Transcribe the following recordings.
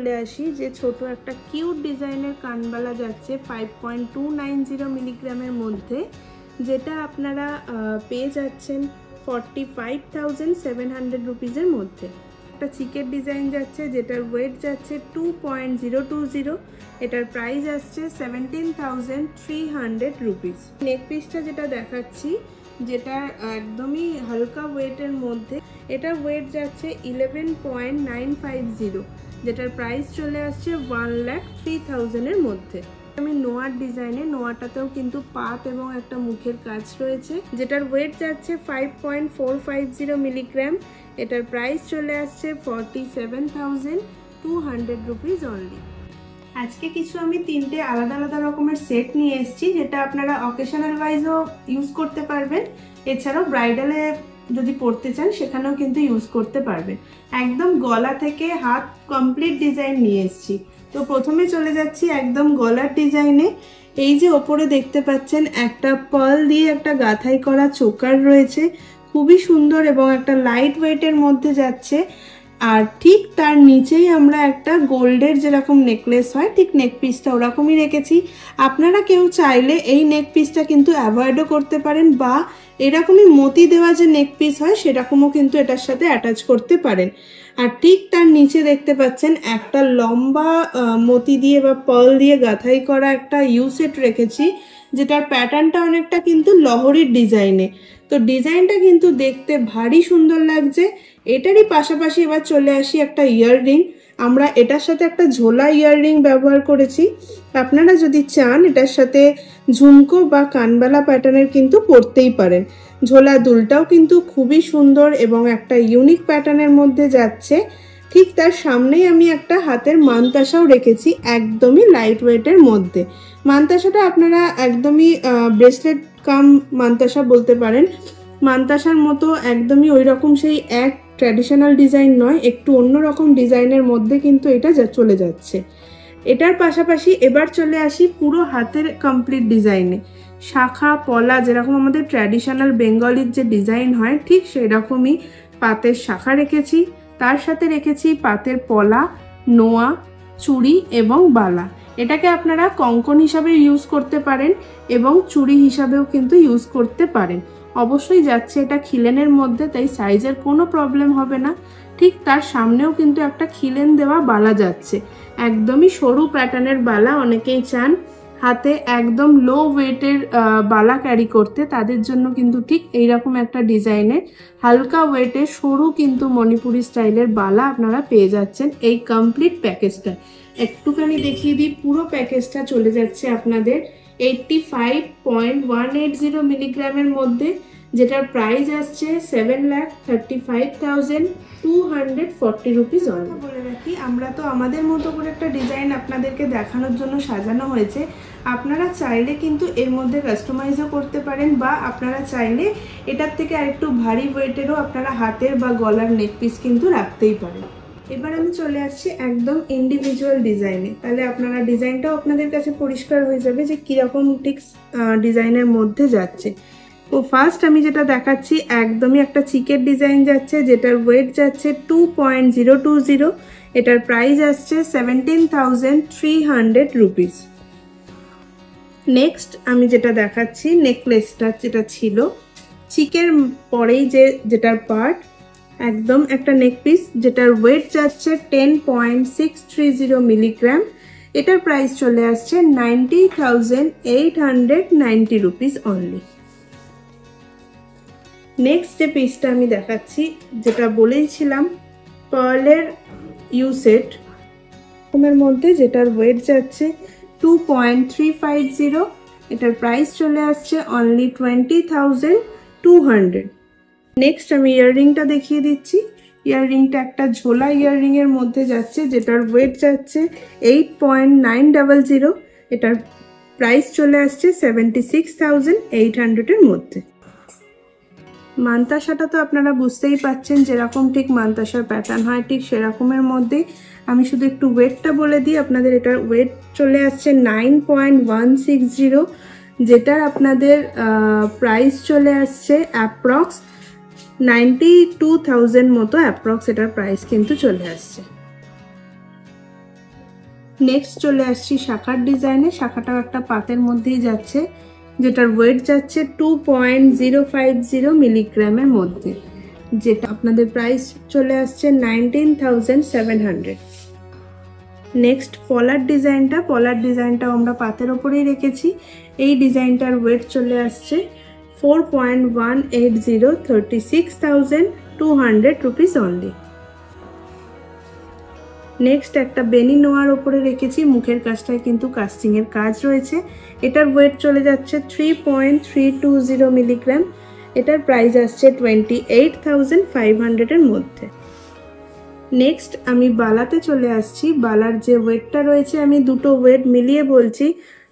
চলে আসি যে ছোট একটা কিউট ডিজাইনের কানবালা যাচ্ছে five point two nine zero মিলিগ্রামের মধ্যে, যেটা আপনারা পেয়ে যাচ্ছেন forty five thousand seven hundred রুপিজের মধ্যে। একটা চিকের ডিজাইন যাচ্ছে, যেটার ওয়েট যাচ্ছে two point zero two zero এটার প্রাইস আসছে seventeen thousand three hundred rupees neck পিসটা যেটা দেখাচ্ছি যেটা একদমই হালকা ওয়েটের মধ্যে এটার ওয়েট যাচ্ছে eleven point nine five zero যেটার প্রাইস চলে আসছে ওয়ান ল্যাক থ্রি থাউজেন্ডের মধ্যে। আমি নোয়ার ডিজাইনে, নোয়াটাতেও কিন্তু পাত এবং একটা মুখের কাজ রয়েছে, যেটার ওয়েট যাচ্ছে five point four five zero milligram এটার প্রাইস চলে আসছে forty seven thousand two hundred rupees only আজকে কিছু আমি তিনটে আলাদা আলাদা রকমের সেট নিয়ে এসেছি, যেটা আপনারা অকেশনাল ওয়াইজও ইউজ করতে পারবেন। এছাড়াও ব্রাইডালে যদি পড়তে চান, সেখানেও কিন্তু ইউজ করতে পারবেন। একদম গলা থেকে হাত কমপ্লিট ডিজাইন নিয়ে এসেছি। তো প্রথমে চলে যাচ্ছি একদম গলার ডিজাইনে এই যে ওপরে দেখতে পাচ্ছেন, একটা পল দিয়ে একটা গাথাই করা চোকার রয়েছে। খুবই সুন্দর এবং একটা লাইট ওয়েটের মধ্যে যাচ্ছে। আর ঠিক তার নিচেই আমরা একটা গোল্ডের যেরকম নেকলেস হয়, ঠিক নেক পিসটা ওরকমই রেখেছি। আপনারা কেউ চাইলে এই নেক পিসটা কিন্তু অ্যাভয়েডও করতে পারেন বা এরকমই মতি দেওয়া যে নেক পিস হয়, সেরকমও কিন্তু এটার সাথে অ্যাটাচ করতে পারেন। আর ঠিক তার নিচে দেখতে পাচ্ছেন একটা লম্বা মতি দিয়ে বা পল দিয়ে গাঁথাই করা একটা ইউসেট রেখেছি, যেটার প্যাটার্নটা অনেকটা কিন্তু লহরির ডিজাইনে তো ডিজাইনটা কিন্তু দেখতে ভারী সুন্দর লাগছে। এটারই পাশাপাশি এবার চলে আসি একটা ইয়াররিং আমরা এটার সাথে একটা ঝোলা ইয়াররিং ব্যবহার করেছি। আপনারা যদি চান, এটার সাথে ঝুমকো বা কানবালা প্যাটার্নের কিন্তু পরতেই পারেন। ঝোলা দুলটাও কিন্তু খুবই সুন্দর এবং একটা ইউনিক প্যাটার্নের মধ্যে যাচ্ছে। ঠিক তার সামনেই আমি একটা হাতের মানতাসাও রেখেছি একদমই লাইট ওয়েটের মধ্যে। মানতাসাটা আপনারা একদমই ব্রেসলেট কাম মানতাসা বলতে পারেন। মানতাসার মতো একদমই ওই রকম সেই এক ট্র্যাডিশনাল ডিজাইন নয়, একটু অন্যরকম ডিজাইনের মধ্যে কিন্তু এটা চলে যাচ্ছে। এটার পাশাপাশি এবার চলে আসি পুরো হাতের কমপ্লিট ডিজাইনে শাখা, পলা যেরকম আমাদের ট্র্যাডিশনাল বেঙ্গলির যে ডিজাইন হয়, ঠিক সেই রকমই পাতের শাখা রেখেছি। তার সাথে রেখেছি পাতের পলা, নোয়া, চুড়ি এবং বালা। এটাকে আপনারা কঙ্কন হিসাবে ইউজ করতে পারেন এবং চুড়ি হিসাবেও কিন্তু ইউজ করতে পারেন। অবশ্যই যাচ্ছে, এটা খিলেনের মধ্যে, তাই সাইজের কোনো প্রবলেম হবে না। ঠিক তার সামনেও কিন্তু একটা খিলেন দেওয়া বালা যাচ্ছে। একদমই সরু প্যাটার্নের বালা, অনেকেই চান হাতে একদম লো ওয়েটের বালা ক্যারি করতে। তাদের জন্য কিন্তু ঠিক এইরকম একটা ডিজাইনের হালকা ওয়েটের সরু কিন্তু মণিপুরি স্টাইলের বালা আপনারা পেয়ে যাচ্ছেন এই কমপ্লিট প্যাকেজটা একটুখানি দেখিয়ে দিই, পুরো প্যাকেজটা চলে যাচ্ছে আপনাদের। Eighty five point one eight zero মিলিগ্রামের মধ্যে, যেটার প্রাইস আসছে seven lakh thirty five thousand two hundred forty rupees only বলে রাখি, আমরা তো আমাদের মতো করে একটা ডিজাইন আপনাদেরকে দেখানোর জন্য সাজানো হয়েছে। আপনারা চাইলে কিন্তু এর মধ্যে কাস্টমাইজও করতে পারেন, বা আপনারা চাইলে এটার থেকে আরেকটু ভারী ওয়েটেরও আপনারা হাতের বা গলার নেক পিস কিন্তু রাখতেই পারেন। এবার আমি চলে আসছি একদম ইন্ডিভিজুয়াল ডিজাইনে তাহলে আপনারা ডিজাইনটাও আপনাদের কাছে পরিষ্কার হয়ে যাবে যে কীরকম ঠিক ডিজাইনের মধ্যে যাচ্ছে। তো ফার্স্ট আমি যেটা দেখাচ্ছি, একদমই একটা চিকের ডিজাইন যাচ্ছে, যেটার ওয়েট যাচ্ছে two point zero two zero এটার প্রাইস আসছে seventeen thousand three hundred rupees next আমি যেটা দেখাচ্ছি নেকলেসটা যেটা ছিল চিকের পরেই যে, যেটার পার্ট একদম একটা নেক পিস যেটার ওয়েট যাচ্ছে ten point six three zero milligram এটার প্রাইস চলে আসছে ninety thousand eight hundred ninety rupees only next যে পিসটা আমি দেখাচ্ছি, যেটা বলেইছিলাম পার্লের ইউ সেট এর মধ্যে যেটার ওয়েট যাচ্ছে two point three five zero এটার প্রাইস চলে আসছে only twenty thousand two hundred next আমি ইয়াররিংটা দেখিয়ে দিচ্ছি। ইয়াররিংটা একটা ঝোলা ইয়াররিংয়ের মধ্যে যাচ্ছে, যেটার ওয়েট যাচ্ছে eight point nine double zero এটার প্রাইস চলে আসছে সেভেন্টি সিক্স থাউজেন্ড এইট হান্ড্রেডের মধ্যে। মান্তাসাটা তো আপনারা বুঝতেই পাচ্ছেন যেরকম ঠিক মান্তাসার প্যাটার্ন হয়, ঠিক সেরকমের মধ্যে। আমি শুধু একটু ওয়েটটা বলে দিই, আপনাদের এটার ওয়েট চলে আসছে nine point one six zero যেটার আপনাদের প্রাইস চলে আসছে অ্যাপ্রক্স নাইনটি টু থাউজেন্ড মতো অ্যাপ্রক্স এটার প্রাইস কিন্তু চলে আসছে। নেক্সট চলে আসছি শাখার ডিজাইনে শাখাটাও একটা পাতের মধ্যেই যাচ্ছে, যেটার ওয়েট যাচ্ছে two point zero five zero মিলিগ্রামের মধ্যে। যেটা আপনাদের প্রাইস চলে আসছে nineteen thousand seven hundred next পলার ডিজাইনটা পলার ডিজাইনটাও আমরা পাতের ওপরেই রেখেছি। এই ডিজাইনটার ওয়েট চলে আসছে four point one eight zero thirty six thousand two hundred rupees only next একটা বেনি নোয়ার ওপরে রেখেছি, মুখের কাজটায় কিন্তু কাস্টিংয়ের কাজ রয়েছে। এটার ওয়েট চলে যাচ্ছে three point three two zero milligram এটার প্রাইস আসছে টোয়েন্টি এইট থাউজেন্ড ফাইভ হান্ড্রেডের মধ্যে। নেক্সট আমি বালাতে চলে আসছি। বালার যে ওয়েটটা রয়েছে, আমি দুটো ওয়েট মিলিয়ে বলছি।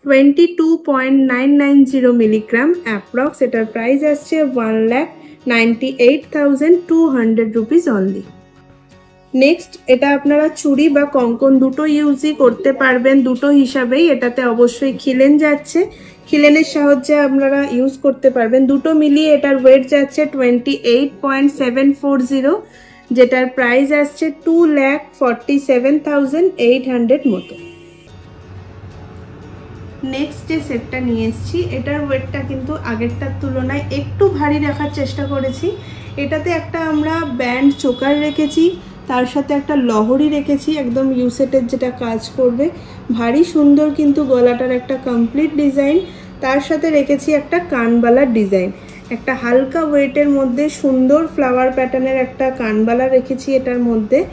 Twenty two point nine nine zero milligram approx এটার প্রাইস আসছে one lakh ninety eight thousand two hundred rupees only next এটা আপনারা চুড়ি বা কঙ্কন দুটো ইউজই করতে পারবেন। দুটো হিসাবেই এটাতে অবশ্যই খিলেন যাচ্ছে। খিলেনের সাহায্যে আপনারা ইউজ করতে পারবেন। দুটো মিলিয়ে এটার ওয়েট যাচ্ছে twenty eight point seven four zero যেটার প্রাইস আসছে two lakh forty seven thousand eight hundred মতো। নেক্সট যে সেটটা নিয়ে এসেছি, এটার ওয়েটটা কিন্তু আগেরটার তুলনায় একটু ভারী রাখার চেষ্টা করেছি। এটাতে একটা আমরা ব্যান্ড চোকার রেখেছি, তার সাথে একটা লহরি রেখেছি, একদম ইউসেটের যেটা কাজ করবে। ভারী সুন্দর কিন্তু গলাটার একটা কমপ্লিট ডিজাইন তার সাথে রেখেছি একটা কানবালার ডিজাইন একটা হালকা ওয়েটের মধ্যে সুন্দর ফ্লাওয়ার প্যাটার্নের একটা কানবালা রেখেছি এটার মধ্যে।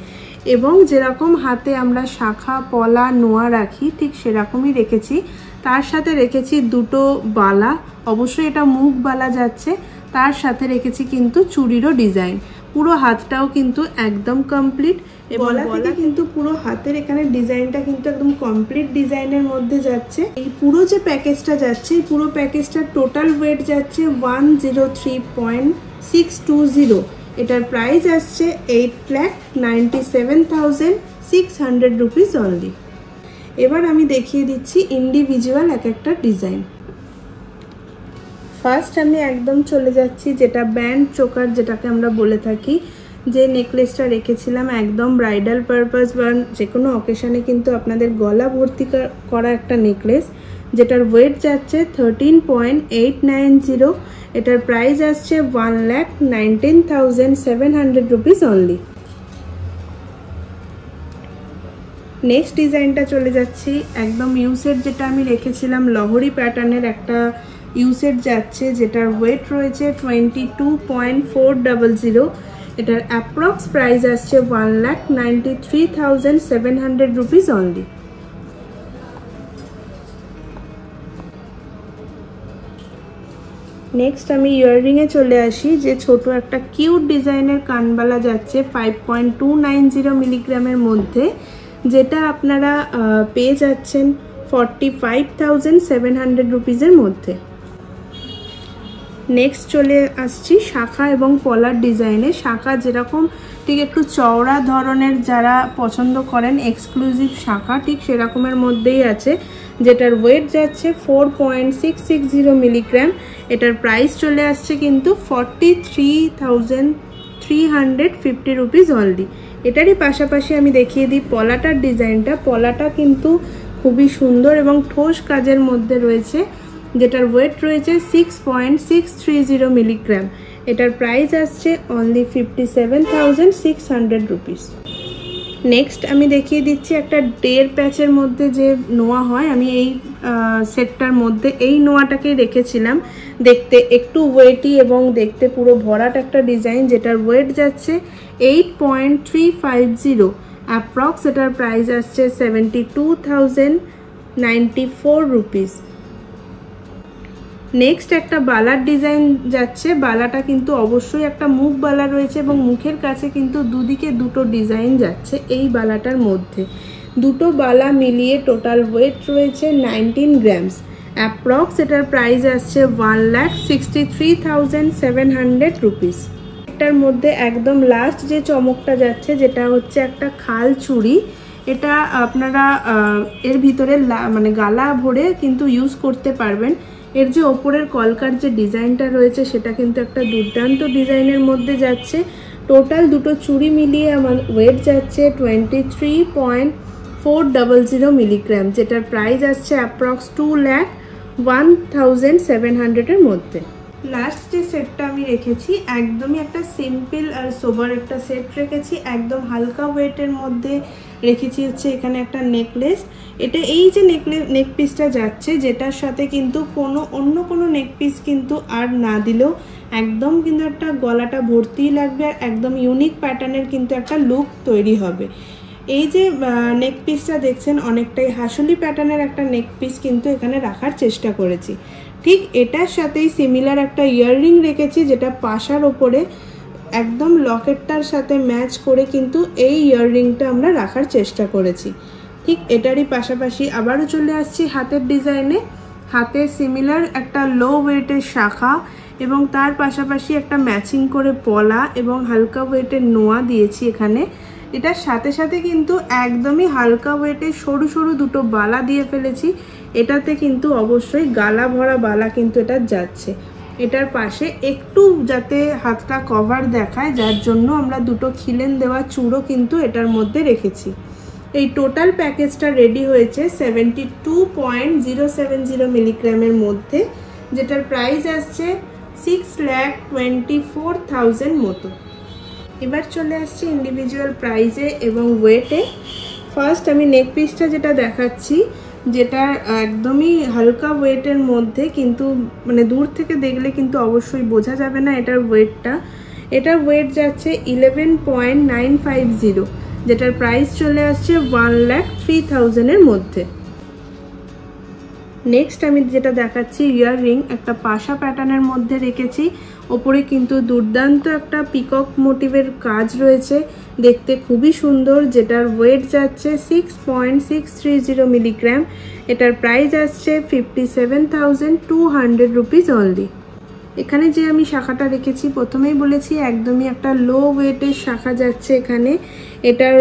এবং যেরকম হাতে আমরা শাখা, পলা, নোয়া রাখি, ঠিক সেরকমই রেখেছি। তার সাথে রেখেছি দুটো বালা। অবশ্যই এটা মুখ বালা যাচ্ছে। তার সাথে রেখেছি কিন্তু চুড়িরও ডিজাইন। পুরো হাতটাও কিন্তু একদম কমপ্লিট বলা থেকে কিন্তু পুরো হাতের এখানে ডিজাইনটা কিন্তু একদম কমপ্লিট ডিজাইনের মধ্যে যাচ্ছে। এই পুরো যে প্যাকেজটা যাচ্ছে এই পুরো প্যাকেজটার টোটাল ওয়েট যাচ্ছে one zero three point six two zero এটার প্রাইস আসছে eight lakh ninety seven thousand six hundred rupees only এবার আমি দেখিয়ে দিচ্ছি ইন্ডিভিজুয়াল এক একটা ডিজাইন ফার্স্ট আমি একদম চলে যাচ্ছি যেটা ব্যান্ড চোকার যেটাকে আমরা বলে থাকি, যে নেকলেসটা রেখেছিলাম একদম ব্রাইডাল পারপাস বা যে কোনো অকেশানে কিন্তু আপনাদের গলা ভর্তি করা একটা নেকলেস যেটার ওয়েট যাচ্ছে thirteen point eight nine zero এটার প্রাইস আসছে one lakh nineteen thousand seven hundred rupees only next ডিজাইনটা চলে যাচ্ছি। একদম ইউসের যেটা আমি রেখেছিলাম, লহরি প্যাটার্নের একটা ইউসেট যাচ্ছে, যেটার ওয়েট রয়েছে twenty two point four double zero এটার অ্যাপ্রক্স প্রাইস আসছে one lakh ninety three thousand seven hundred rupees only next আমি ইয়াররিংয়ে চলে আসি, যে ছোট একটা কিউট ডিজাইনের কানবালা যাচ্ছে five point two nine zero মিলিগ্রামের মধ্যে। যেটা আপনারা পেয়ে যাচ্ছেন forty five thousand seven hundred রুপিসের মধ্যে। নেক্সট চলে আসছি শাখা এবং পলার ডিজাইনে। শাখা যেরকম ঠিক একটু চওড়া ধরনের যারা পছন্দ করেন এক্সক্লুসিভ শাখা ঠিক সেরকমের মধ্যেই আছে। যেটার ওয়েট যাচ্ছে four point six six zero milligram এটার প্রাইস চলে আসছে কিন্তু forty three thousand three hundred fifty rupees only এটারই পাশাপাশি আমি দেখিয়ে দিই পলাটার ডিজাইনটা। পলাটা কিন্তু খুবই সুন্দর এবং ঠোস কাজের মধ্যে রয়েছে, যেটার ওয়েট রয়েছে six point six three zero milligram এটার প্রাইস আসছে only fifty seven thousand six hundred rupees next আমি দেখিয়ে দিচ্ছি একটা ডের প্যাচের মধ্যে যে নোয়া হয়, আমি এই সেটটার মধ্যে এই নোয়াটাকেই রেখেছিলাম। দেখতে একটু ওয়েটি এবং দেখতে পুরো ভরাট একটা ডিজাইন যেটার ওয়েট যাচ্ছে eight point three five zero approx এটার প্রাইস আসছে seventy two thousand ninety four rupees next একটা বালার ডিজাইন যাচ্ছে। বালাটা কিন্তু অবশ্যই একটা মুখ বালা রয়েছে এবং মুখের কাছে কিন্তু দুদিকে দুটো ডিজাইন যাচ্ছে এই বালাটার মধ্যে। দুটো বালা মিলিয়ে টোটাল ওয়েট রয়েছে নাইনটিন গ্রামস অ্যাপ্রক্স এটার প্রাইস আসছে one lakh sixty three seven hundred rupees এটার মধ্যে একদম লাস্ট যে চমকটা যাচ্ছে যেটা হচ্ছে একটা খাল চুড়ি এটা আপনারা এর ভিতরে মানে গালা ভরে কিন্তু ইউজ করতে পারবেন। এর যে ওপরের কলকার যে ডিজাইনটা রয়েছে, সেটা কিন্তু একটা দুর্দান্ত ডিজাইনের মধ্যে যাচ্ছে। টোটাল দুটো চুড়ি মিলিয়ে আমার ওয়েট যাচ্ছে twenty three point four double zero milligram যেটার প্রাইস আসছে approx two lakh one thousand seven হান্ড্রেডের মধ্যে। লাস্ট যে সেটটা আমি রেখেছি, একদমই একটা সিম্পল আর সোবার একটা সেট রেখেছি, একদম হালকা ওয়েটের মধ্যে। রেখেছি হচ্ছে এখানে একটা নেকলেস এটা এই যে নেকলেস নেক পিসটা যাচ্ছে, যেটার সাথে কিন্তু কোনো, অন্য কোনো নেক পিস কিন্তু আর না দিলেও একদম কিন্তু একটা গলাটা ভর্তিই লাগবে আর একদম ইউনিক প্যাটার্নের কিন্তু একটা লুক তৈরি হবে। এই যে নেক পিসটা দেখছেন, অনেকটাই হাসলি প্যাটার্নের একটা নেক পিস কিন্তু এখানে রাখার চেষ্টা করেছি। ঠিক এটার সাথেই সিমিলার একটা ইয়াররিং রেখেছি, যেটা পাশার ওপরে একদম লকেটটার সাথে ম্যাচ করে কিন্তু এই ইয়াররিংটা আমরা রাখার চেষ্টা করেছি। ঠিক এটারই পাশাপাশি আবারও চলে আসছি হাতের ডিজাইনে। হাতের সিমিলার একটা লো ওয়েটের শাখা এবং তার পাশাপাশি একটা ম্যাচিং করে পলা এবং হালকা ওয়েটের নোয়া দিয়েছি এখানে। এটার সাথে সাথে কিন্তু একদমই হালকা ওয়েটের সরু সরু দুটো বালা দিয়ে ফেলেছি। এটাতে কিন্তু অবশ্যই গালা ভরা বালা কিন্তু এটা যাচ্ছে। এটার পাশে একটু যাতে হাতটা কভার দেখায়, যার জন্য আমরা দুটো খিলেন দেওয়া চূড়ো কিন্তু এটার মধ্যে রেখেছি। এই টোটাল প্যাকেজটা রেডি হয়েছে seventy two point zero seven zero মিলিগ্রামের মধ্যে, যেটার প্রাইস আসছে six lakh twenty four thousand মতো। এবার চলে আসছি ইন্ডিভিজুয়াল প্রাইজে এবং ওয়েটে ফার্স্ট আমি নেক পিসটা যেটা দেখাচ্ছি যেটা একদমই হালকা ওয়েটের মধ্যে কিন্তু মানে দূর থেকে দেখলে কিন্তু অবশ্যই বোঝা যাবে না এটার ওয়েটটা। এটার ওয়েট যাচ্ছে eleven point nine five zero যেটার প্রাইস চলে আসছে ওয়ান ল্যাক থ্রি থাউজেন্ডের মধ্যে। নেক্সট আমি যেটা দেখাচ্ছি ইয়াররিং একটা পাশা প্যাটার্নের মধ্যে রেখেছি। ওপরে কিন্তু দুর্দান্ত একটা পিকক মোটিভের কাজ রয়েছে। দেখতে খুবই সুন্দর, যেটার ওয়েট যাচ্ছে six point six three zero milligram এটার প্রাইস আসছে fifty seven thousand two hundred rupees only এখানে যে আমি শাখাটা রেখেছি, প্রথমেই বলেছি একদমই একটা লো ওয়েটের শাখা যাচ্ছে এখানে। এটার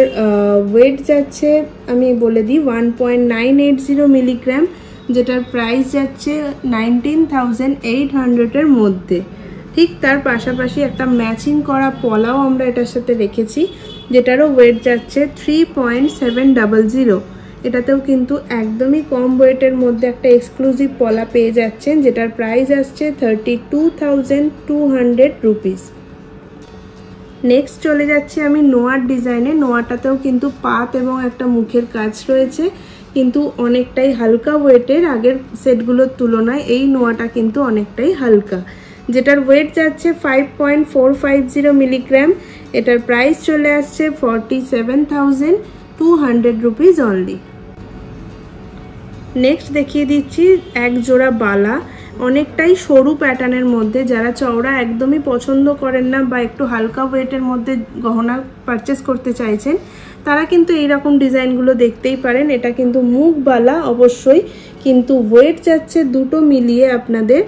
ওয়েট যাচ্ছে, আমি বলে দিই one point nine eight zero milligram যেটার প্রাইস যাচ্ছে নাইনটিন থাউজেন্ড এইট হান্ড্রেডের মধ্যে। ঠিক তার পাশাপাশি একটা ম্যাচিং করা পলাও আমরা এটার সাথে রেখেছি, যেটারও ওয়েট যাচ্ছে three point seven double zero এটাতেও কিন্তু একদমই কম ওয়েটের মধ্যে একটা এক্সক্লুসিভ পলা পেয়ে যাচ্ছেন, যেটার প্রাইস আসছে thirty two thousand two hundred rupees next চলে যাচ্ছি আমি নোয়ার ডিজাইনে নোয়াটাতেও কিন্তু পাত এবং একটা মুখের কাজ রয়েছে, কিন্তু অনেকটাই হালকা ওয়েটের আগের সেটগুলোর তুলনায় এই নোয়াটা কিন্তু অনেকটাই হালকা। যেটার ওয়েট যাচ্ছে five point four five zero milligram এটার প্রাইস চলে আসছে forty seven thousand two hundred rupees only next দেখিয়ে দিচ্ছি এক জোড়া বালা। অনেকটাই সরু প্যাটার্নের মধ্যে, যারা চওড়া একদমই পছন্দ করেন না বা একটু হালকা ওয়েটের মধ্যে গহনা পারচেস করতে চাইছেন, তারা কিন্তু এইরকম ডিজাইনগুলো দেখতেই পারেন। এটা কিন্তু মুখবালা অবশ্যই, কিন্তু ওয়েট যাচ্ছে দুটো মিলিয়ে আপনাদের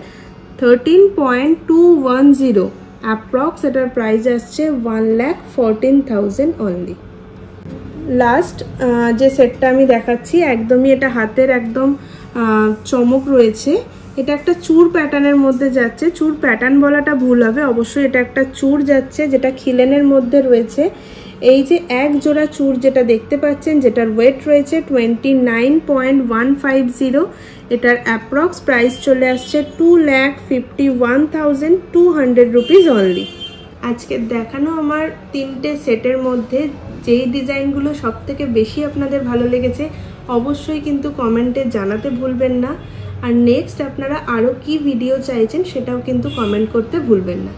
thirteen point two one zero approx এটার প্রাইস আসছে one lakh fourteen thousand only last যে সেটটা আমি দেখাচ্ছি, একদমই এটা হাতের একদম চমক রয়েছে। এটা একটা চুর প্যাটার্নের মধ্যে যাচ্ছে। চুর প্যাটার্ন বলাটা ভুল হবে। অবশ্যই এটা একটা চুর যাচ্ছে, যেটা খিলেনের মধ্যে রয়েছে। এই যে এক জোড়া চুর যেটা দেখতে পাচ্ছেন, যেটার ওয়েট রয়েছে twenty nine point one five zero এটার অ্যাপ্রক্স প্রাইস চলে আসছে two lakh fifty one thousand two hundred rupees only আজকে দেখানো আমার তিনটে সেটের মধ্যে যেই ডিজাইনগুলো সব থেকে বেশি আপনাদের ভালো লেগেছে, অবশ্যই কিন্তু কমেন্টে জানাতে ভুলবেন না। আর নেক্সট আপনারা আরও কি ভিডিও চাইছেন সেটাও কিন্তু কমেন্ট করতে ভুলবেন না।